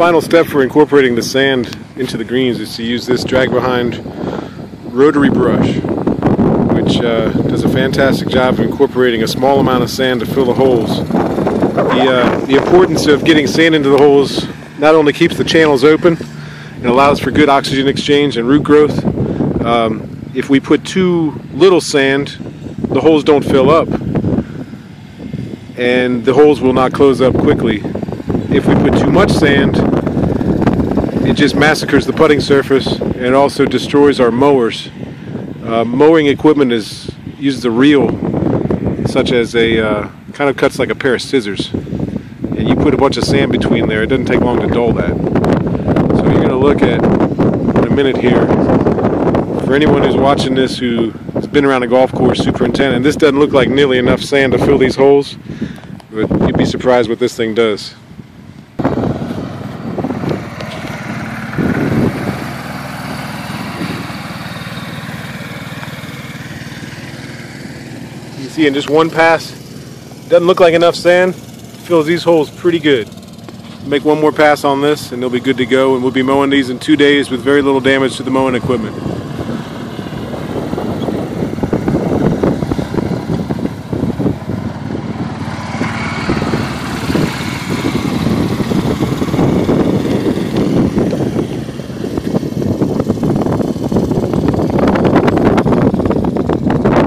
final step for incorporating the sand into the greens is to use this drag behind rotary brush, which uh, does a fantastic job of incorporating a small amount of sand to fill the holes. The, uh, the importance of getting sand into the holes not only keeps the channels open and allows for good oxygen exchange and root growth. Um, if we put too little sand, the holes don't fill up and the holes will not close up quickly. If we put too much sand, it just massacres the putting surface and also destroys our mowers. Uh, mowing equipment is uses a reel, such as a uh, kind of cuts like a pair of scissors, and you put a bunch of sand between there. It doesn't take long to dull that. So you're going to look at in a minute here. For anyone who's watching this who has been around a golf course superintendent, this doesn't look like nearly enough sand to fill these holes, but you'd be surprised what this thing does. You see in just one pass, doesn't look like enough sand, fills these holes pretty good. Make one more pass on this and they'll be good to go and we'll be mowing these in two days with very little damage to the mowing equipment.